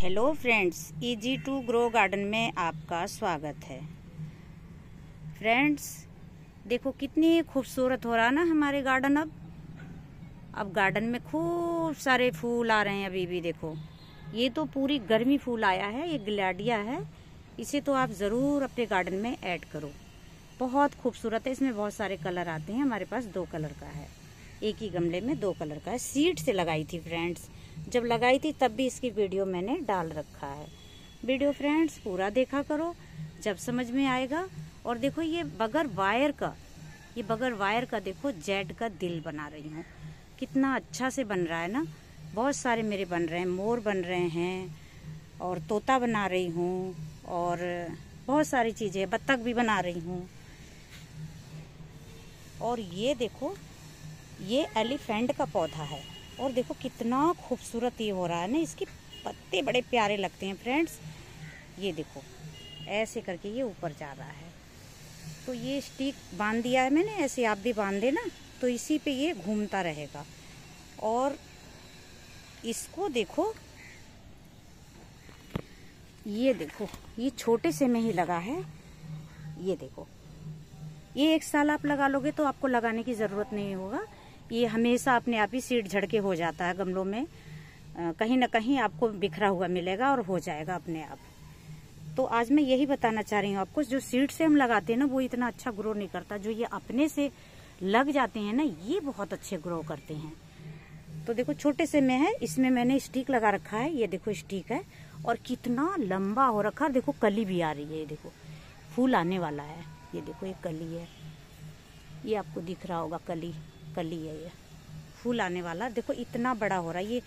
Hello friends easy to grow garden में आपका स्वागत है। फ्रेंड्स, देखो कितनी खूबसूरत हो रहा ना हमारे गार्डन अब। अब गार्डन में खूब सारे फूल आ रहे हैं अभी भी, देखो। ये तो पूरी गर्मी फूल आया है, ये गिलाडिया है। इसे तो आप ज़रूर अपने गार्डन में ऐड करो। बहुत खूबसूरत है, इसमें बहुत सारे कलर आते हैं। हमारे पास दो कलर का है। एक ही गमले में दो कलर का है। सीड से लगाई थी फ्रेंड्स। जब लगाई थी, तब भी इसकी वीडियो मैंने डाल रखा है। वीडियो फ्रेंड्स, पूरा देखा करो, जब समझ में आएगा। और देखो, ये बगर वायर का, ये बगर वायर का देखो, जेड का दिल बना रही हूँ। कितना अच्छा से बन रहा है ना? बहुत सारे मेरे बन रहे हैं, मोर बन रहे हैं, और तोता बना रही हूँ, और बहुत सारी चीज़ें, बत्तख भी बना रही हूँ। और ये देखो, ये एलिफेंट का पौधा है। और देखो कितना खूबसूरत ये हो रहा है ना, इसके पत्ते बड़े प्यारे लगते हैं फ्रेंड्स। ये देखो, ऐसे करके ये ऊपर जा रहा है। तो ये स्टिक बाँध दिया है मैंने, ऐसे आप भी बाँध देना तो इसी पे ये घूमता रहेगा। और इसको देखो, ये देखो, ये छोटे से में ही लगा है। ये देखो, ये एक साल आप लगा लोगे तो आपको लगाने की ज़रूरत नहीं होगा। ये हमेशा अपने आप ही सीड झड़के हो जाता है गमलों में। कहीं ना कहीं आपको बिखरा हुआ मिलेगा और हो जाएगा अपने आप। तो आज मैं यही बताना चाह रही हूँ आपको, जो सीड से हम लगाते हैं ना, वो इतना अच्छा ग्रो नहीं करता। जो ये अपने से लग जाते हैं ना, ये बहुत अच्छे ग्रो करते हैं। तो देखो, छोटे से में है, इसमें मैंने स्टिक लगा रखा है। ये देखो स्टिक है, और कितना लंबा हो रखा है। देखो, कली भी आ रही है, ये देखो। फूल आने वाला है। ये देखो ये कली है। ये आपको दिख रहा होगा कली। कली है ये। फूल आने वाला। देखो, इतना बड़ा हो रहा है। ये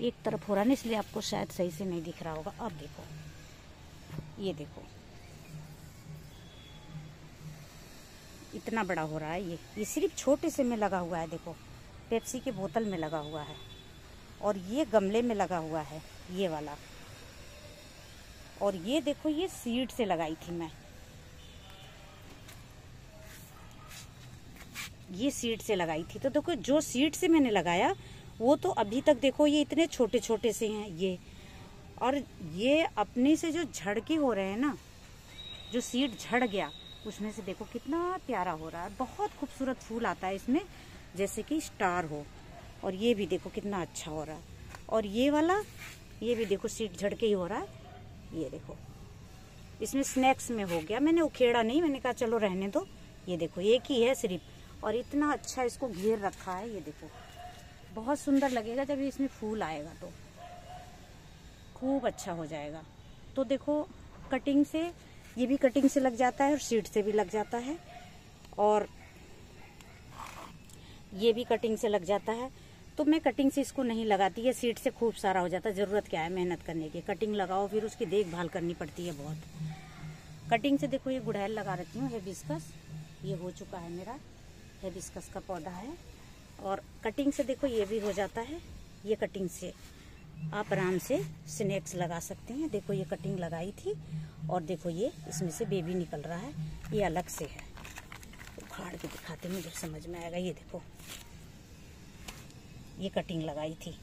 एक तरफ़ हो रहा ना, इसलिए आपको शायद सही से नहीं दिख रहा होगा। अब देखो। ये देखो। इतना बड़ा हो रहा है ये। ये सिर्फ़ छोटे से में लगा हुआ है, देखो। पेप्सी के बोतल में लगा हुआ है। और ये गमले में लगा हुआ है, ये वाला। और ये देखो, ये सीड से लगाई थी मैं। ये सीड से लगाई थी। तो देखो, जो सीड से मैंने लगाया, वो तो अभी तक देखो, ये इतने छोटे छोटे से हैं, ये। और ये अपने से जो झड़के हो रहे हैं ना, जो सीड झड़ गया, उसमें से देखो कितना प्यारा हो रहा है। बहुत खूबसूरत फूल आता है इसमें, जैसे कि स्टार हो। और ये भी देखो कितना अच्छा हो रहा है। और ये वाला, ये भी देखो सीट झड़के ही हो रहा है। ये देखो, इसमें स्नैक्स में हो गया। मैंने उखेड़ा नहीं, मैंने कहा, चलो रहने दो। ये देखो, एक ही है, सिर्फ़ और इतना अच्छा इसको घेर रखा है, ये देखो। बहुत सुंदर लगेगा जब इसमें फूल आएगा तो। खूब अच्छा हो जाएगा। तो देखो कटिंग से, ये भी कटिंग से लग जाता है और सीड से भी लग जाता है। और ये भी कटिंग से लग जाता है। तो मैं कटिंग से इसको नहीं लगाती है सीड से खूब सारा हो जाता है, ज़रूरत क्या है मेहनत करने की। कटिंग लगाओ, फिर उसकी देखभाल करनी पड़ती है बहुत। कटिंग से देखो, ये गुड़ैल लगा रखी हूँ हेबिस्कस ये हो चुका है मेरा। हेबिस्कस का पौधा है। और कटिंग से देखो ये भी हो जाता है। ये कटिंग से आप आराम से स्नैक्स लगा सकते हैं। देखो ये कटिंग लगाई थी और देखो ये इसमें से बेबी निकल रहा है। ये अलग से है। उखाड़ के दिखाते हैं जब समझ में आएगा। ये देखो। ये कटिंग लगाई थी।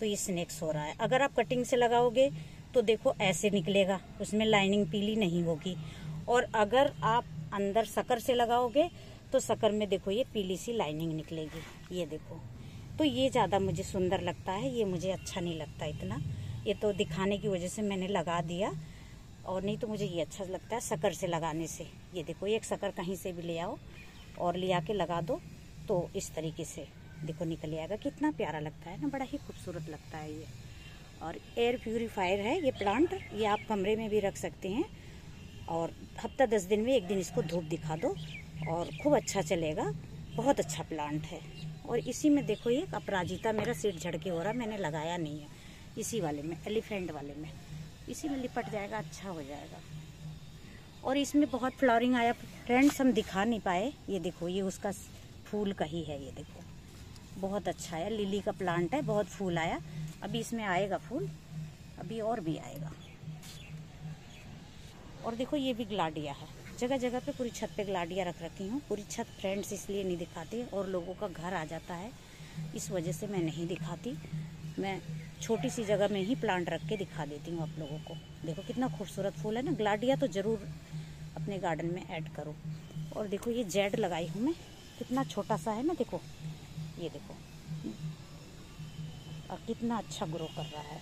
तो ये स्नैक्स हो रहा है। अगर आप कटिंग से लगाओगे तो देखो ऐसे निकलेगा। उसमें लाइनिंग पीली नहीं होगी। और अगर आप अंदर शकर से लगाओगे तो शकर में देखो, ये पीली सी लाइनिंग निकलेगी। ये देखो। तो ये ज़्यादा मुझे सुंदर लगता है, ये मुझे अच्छा नहीं लगता इतना। ये तो दिखाने की वजह से मैंने लगा दिया, और नहीं तो मुझे ये अच्छा लगता है शकर से लगाने से। ये देखो, एक शकर कहीं से भी ले आओ और ले आके लगा दो तो इस तरीके से देखो निकल आएगा। कितना प्यारा लगता है ना, बड़ा ही खूबसूरत लगता है ये। और एयर प्यूरीफायर है ये प्लांट ये आप कमरे में भी रख सकते हैं। और हफ़्ता दस दिन में एक दिन इसको धूप दिखा दो। और खूब अच्छा चलेगा। बहुत अच्छा प्लांट है। और इसी में देखो ये अपराजिता, मेरा सीट झड़के हो रहा मैंने लगाया नहीं है। इसी वाले में एलिफेंट वाले में। इसी में लिपट जाएगा अच्छा हो जाएगा। और इसमें बहुत फ्लावरिंग आया। फ्रेंड्स हम दिखा नहीं पाए। ये देखो, ये उसका फूल का ही है, ये देखो। बहुत अच्छा है। लिली का प्लांट है, बहुत फूल आया। अभी इसमें आएगा फूल। अभी और भी आएगा। और देखो, ये भी ग्लाडिया है। जगह जगह पे पूरी छत पे गलाडिया रख रखी हूँ। पूरी छत फ्रेंड्स इसलिए नहीं दिखाती और लोगों का घर आ जाता है। इस वजह से मैं नहीं दिखाती। मैं छोटी सी जगह में ही प्लांट रख के दिखा देती हूँ आप लोगों को। देखो कितना खूबसूरत फूल है ना। ग्लाडिया तो ज़रूर अपने गार्डन में ऐड करो। और देखो ये जेड लगाई हूँ मैं। कितना छोटा सा है ना, देखो। ये देखो। और कितना अच्छा ग्रो कर रहा है।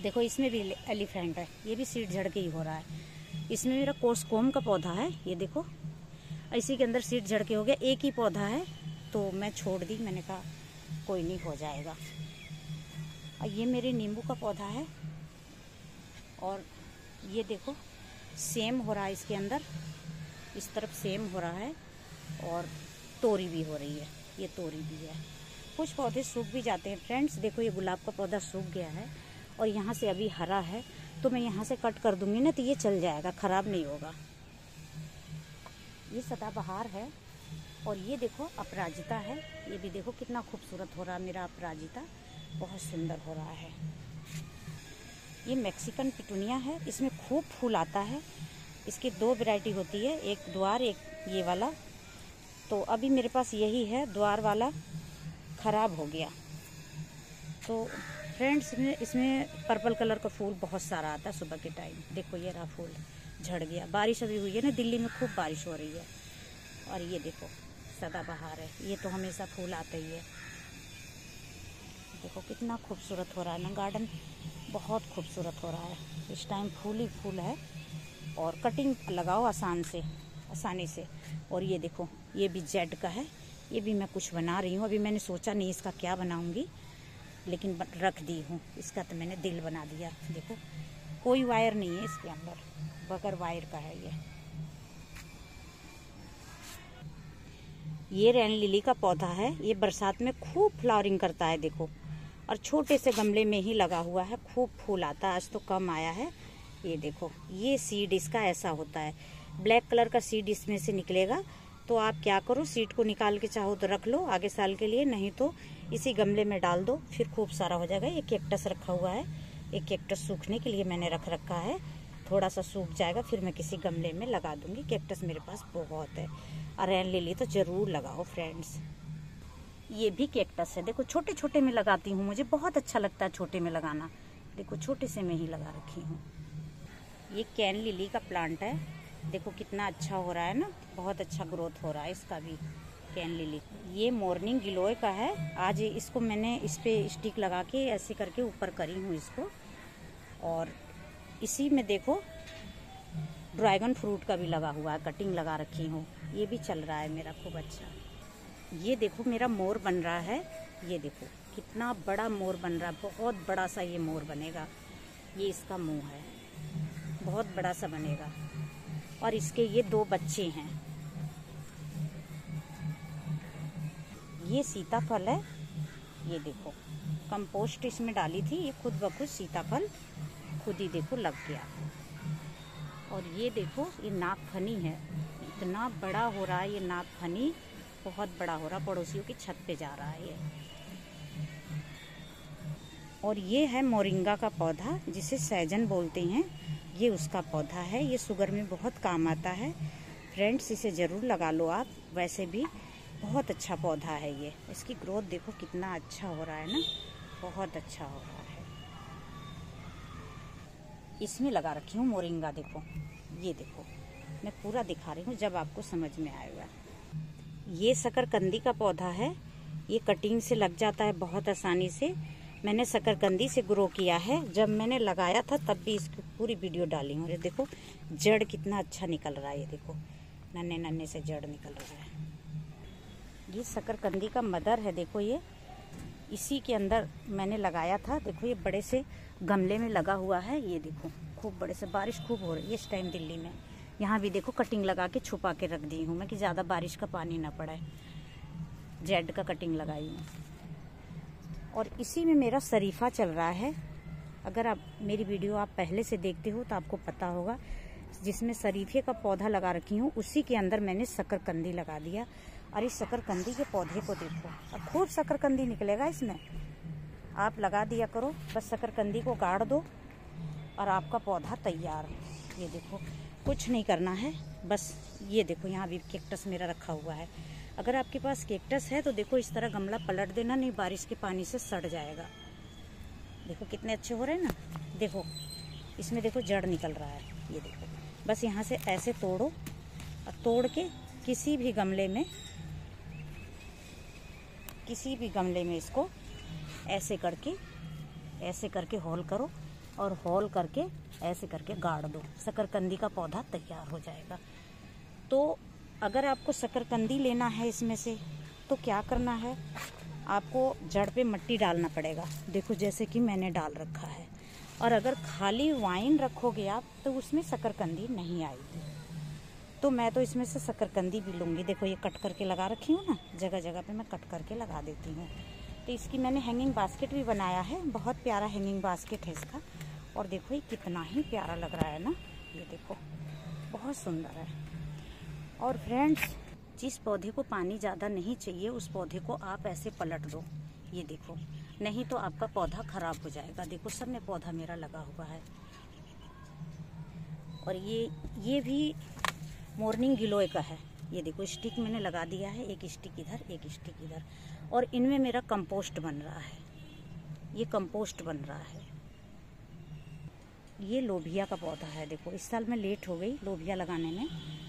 देखो, इसमें भी एलिफेंट है। ये भी सीड झड़ के ही हो रहा है। इसमें मेरा कोसकोम का पौधा है, ये देखो। इसी के अंदर सीड झड़ के हो गया। एक ही पौधा है तो मैं छोड़ दी। मैंने कहा, कोई नहीं, हो जाएगा। और ये मेरे नींबू का पौधा है। और ये देखो सेम हो रहा है इसके अंदर। इस तरफ़ सेम हो रहा है और तोरी भी हो रही है। ये तोरी भी है। कुछ पौधे सूख भी जाते हैं। फ्रेंड्स देखो, ये गुलाब का पौधा सूख गया है। और यहाँ से अभी हरा है तो मैं यहाँ से कट कर दूँगी ना तो ये चल जाएगा, ख़राब नहीं होगा। ये सदाबहार है, और ये देखो अपराजिता है। ये भी देखो कितना खूबसूरत हो रहा है, मेरा अपराजिता। बहुत सुंदर हो रहा है। ये मैक्सिकन पिटुनिया है, इसमें खूब फूल आता है। इसकी दो वैरायटी होती है, एक द्वार, एक ये वाला। तो अभी मेरे पास यही है, द्वार वाला ख़राब हो गया। तो फ्रेंड्स इसमें इसमें पर्पल कलर का फूल बहुत सारा आता है सुबह के टाइम देखो ये रहा फूल, झड़ गया. बारिश अभी हुई है ना, दिल्ली में खूब बारिश हो रही है. और ये देखो, सदाबहार है. ये तो हमेशा फूल आते ही है. देखो कितना खूबसूरत हो रहा है ना गार्डन बहुत खूबसूरत हो रहा है. इस टाइम फूल ही फूल है. और कटिंग लगाओ आसान से, आसानी से. और ये देखो, ये भी जेड का है. ये भी मैं कुछ बना रही हूँ. अभी मैंने सोचा नहीं इसका क्या बनाऊँगी. लेकिन रख दी हूँ। इसका तो मैंने दिल बना दिया। देखो, कोई वायर नहीं है इसके अंदर। बगैर वायर का है ये। ये रैन लिली का पौधा है। ये बरसात में खूब फ्लावरिंग करता है, देखो। और छोटे से गमले में ही लगा हुआ है। खूब फूल आता आज तो कम आया है। ये देखो, ये सीड इसका ऐसा होता है। ब्लैक कलर का सीड इसमें से निकलेगा। तो आप क्या करो सीड को निकाल के चाहो तो रख लो। आगे साल के लिए, नहीं तो इसी गमले में डाल दो, फिर खूब सारा हो जाएगा। एक कैक्टस रखा हुआ है। एक कैक्टस सूखने के लिए मैंने रख रखा है। थोड़ा सा सूख जाएगा, फिर मैं किसी गमले में लगा दूँगी। कैक्टस मेरे पास बहुत है। अरेन लिली तो ज़रूर लगाओ फ्रेंड्स ये भी कैक्टस है। देखो छोटे छोटे में लगाती हूँ। मुझे बहुत अच्छा लगता है छोटे में लगाना। देखो, छोटे से मैं ही लगा रखी हूँ। ये कैन लिली का प्लांट है। देखो, कितना अच्छा हो रहा है ना? बहुत अच्छा ग्रोथ हो रहा है इसका भी। कैन लिली ये मॉर्निंग गिलोय का है। आज इसको मैंने इस पर स्टिक लगा के ऐसे करके ऊपर करी हूँ इसको। और इसी में देखो ड्रैगन फ्रूट का भी लगा हुआ है कटिंग लगा रखी हूँ। ये भी चल रहा है मेरा खूब अच्छा। ये देखो, मेरा मोर बन रहा है। ये देखो, कितना बड़ा मोर बन रहा है। बहुत बड़ा सा ये मोर बनेगा। ये इसका मुँह है। बहुत बड़ा सा बनेगा। और इसके ये दो बच्चे हैं। ये सीताफल है। ये देखो कंपोस्ट इसमें डाली थी, ये खुद ब खुद सीताफल खुद ही देखो लग गया। और ये देखो, ये नागफनी है। इतना बड़ा हो रहा है ये नागफनी बहुत बड़ा हो रहा पड़ोसियों की छत पे जा रहा है ये। और ये है मोरिंगा का पौधा, जिसे सैजन बोलते हैं। ये उसका पौधा है, ये शुगर में बहुत काम आता है। फ्रेंड्स, इसे ज़रूर लगा लो आप, वैसे भी बहुत अच्छा पौधा है ये। इसकी ग्रोथ देखो कितना अच्छा हो रहा है ना। बहुत अच्छा हो रहा है। इसमें लगा रखी हूँ मोरिंगा, देखो। ये देखो, मैं पूरा दिखा रही हूँ जब आपको समझ में आएगा। ये शकरकंदी का पौधा है। ये कटिंग से लग जाता है बहुत आसानी से। मैंने शकरकंदी से ग्रो किया है। जब मैंने लगाया था तब भी इसकी पूरी वीडियो डाली हूँ। देखो, जड़ कितना अच्छा निकल रहा है ये देखो। नन्हे नन्हे से जड़ निकल रहा है। ये शकरकंदी का मदर है, देखो ये। इसी के अंदर मैंने लगाया था। देखो ये बड़े से गमले में लगा हुआ है, ये देखो। खूब बड़े से, बारिश खूब हो रही है इस टाइम दिल्ली में। यहाँ भी देखो कटिंग लगा के छुपा के रख दी हूँ मैं कि ज़्यादा बारिश का पानी ना पड़े। जेड का कटिंग लगाई हूँ। और इसी में मेरा शरीफा चल रहा है। अगर आप, मेरी वीडियो आप पहले से देखते हो तो आपको पता होगा, जिसमें शरीफे का पौधा लगा रखी हूँ, उसी के अंदर मैंने शकरकंदी लगा दिया। और इस शकरकंदी के पौधे को देखो। और खूब शकरकंदी निकलेगा इसमें। आप लगा दिया करो, बस शकरकंदी को गाड़ दो और आपका पौधा तैयार ये देखो, कुछ नहीं करना है, बस ये देखो, यहाँ भी कैक्टस मेरा रखा हुआ है। अगर आपके पास केक्टस है तो देखो, इस तरह गमला पलट देना, नहीं बारिश के पानी से सड़ जाएगा। देखो कितने अच्छे हो रहे हैं ना। देखो, इसमें देखो जड़ निकल रहा है, ये देखो। बस यहाँ से ऐसे तोड़ो और तोड़ के किसी भी गमले में किसी भी गमले में इसको ऐसे करके ऐसे करके होल करो और होल करके ऐसे करके गाड़ दो। शकरकंदी का पौधा तैयार हो जाएगा। तो अगर आपको शकरकंदी लेना है इसमें से तो क्या करना है? आपको जड़ पे मट्टी डालना पड़ेगा। देखो, जैसे कि मैंने डाल रखा है। और अगर खाली वाइन रखोगे आप तो उसमें शकरकंदी नहीं आएगी। तो मैं तो इसमें से शकरकंदी भी लूँगी। देखो, ये कट करके लगा रखी हूँ ना, जगह जगह पे मैं कट करके लगा देती हूँ। तो इसकी मैंने हैंगिंग बास्केट भी बनाया है, बहुत प्यारा हैंगिंग बास्केट है इसका। और देखो, ये कितना ही प्यारा लग रहा है ना, ये देखो, बहुत सुंदर है। और फ्रेंड्स जिस पौधे को पानी ज़्यादा नहीं चाहिए, उस पौधे को आप ऐसे पलट दो। ये देखो, नहीं तो आपका पौधा खराब हो जाएगा। देखो, सब में पौधा मेरा लगा हुआ है। और ये ये भी मॉर्निंग गिलोय का है। ये देखो स्टिक मैंने लगा दिया है, एक स्टिक इधर, एक स्टिक इधर। और इनमें मेरा कंपोस्ट बन रहा है। ये कंपोस्ट बन रहा है। ये लोभिया का पौधा है, देखो। इस साल मैं लेट हो गई लोभिया लगाने में।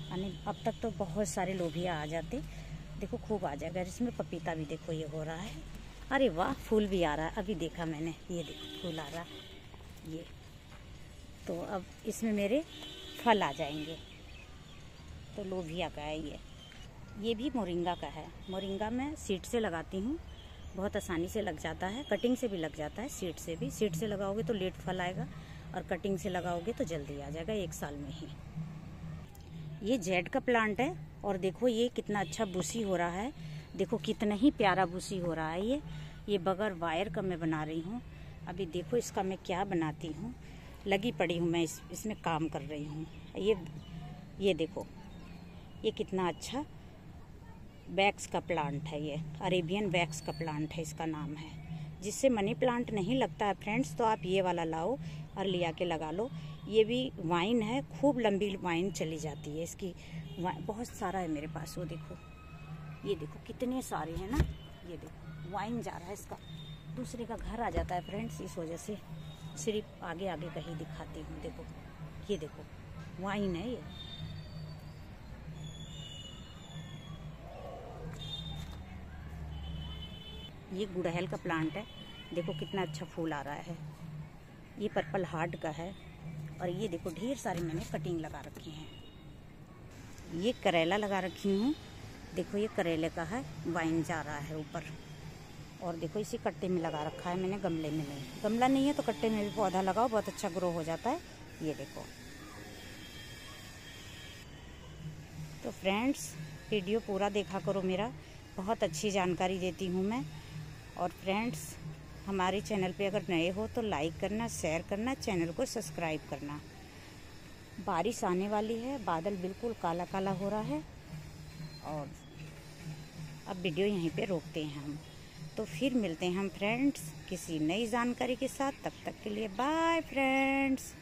यानी अब तक तो बहुत सारे लोभिया आ जाते। देखो, खूब आ जाएगा। इसमें पपीता भी देखो, ये हो रहा है। अरे वाह, फूल भी आ रहा है। अभी देखा मैंने, ये देखो, फूल आ रहा ये। तो अब इसमें मेरे फल आ जाएँगे। तो लोभिया का है ये। ये भी मोरिंगा का है। मोरिंगा मैं सीट से लगाती हूँ। बहुत आसानी से लग जाता है। कटिंग से भी लग जाता है, सीट से भी। सीट से लगाओगे तो लेट फल आएगा और कटिंग से लगाओगे तो जल्दी आ जाएगा एक साल में ही। ये जेड का प्लांट है और देखो ये कितना अच्छा बूसी हो रहा है। देखो कितना ही प्यारा बूसी हो रहा है ये। ये बगैर वायर का मैं बना रही हूँ। अभी देखो इसका मैं क्या बनाती हूँ। लगी पड़ी हूँ मैं इस, इसमें काम कर रही हूँ। ये ये देखो। ये कितना अच्छा वैक्स का प्लांट है ये, अरेबियन वैक्स का प्लांट है, इसका नाम है। जिससे मनी प्लांट नहीं लगता है फ्रेंड्स तो आप ये वाला लाओ और लिया के लगा लो। ये भी वाइन है, खूब लंबी वाइन चली जाती है इसकी। बहुत सारा है मेरे पास, वो देखो। ये देखो, कितने सारे हैं ना। ये देखो, वाइन जा रहा है इसका। दूसरे का घर आ जाता है फ्रेंड्स, इस वजह से। सिर्फ़ आगे आगे कहीं दिखाती हूँ, देखो। ये देखो, वाइन है ये। ये गुड़हल का प्लांट है। देखो कितना अच्छा फूल आ रहा है। ये पर्पल हार्ट का है और ये देखो ढेर सारे मैंने कटिंग लगा रखी हैं। ये करेला लगा रखी हूँ। देखो ये करेले का है वाइन जा रहा है ऊपर। और देखो इसी कट्टे में लगा रखा है मैंने गमले में नहीं। गमला नहीं है तो कट्टे में भी पौधा लगाओ, बहुत अच्छा ग्रो हो जाता है। ये देखो। तो फ्रेंड्स वीडियो पूरा देखा करो मेरा। बहुत अच्छी जानकारी देती हूँ मैं। और फ्रेंड्स हमारे चैनल पे अगर नए हो तो लाइक करना शेयर करना चैनल को सब्सक्राइब करना। बारिश आने वाली है, बादल बिल्कुल काला काला हो रहा है और अब वीडियो यहीं पे रोकते हैं हम। तो फिर मिलते हैं हम फ्रेंड्स किसी नई जानकारी के साथ। तब तक के लिए बाय फ्रेंड्स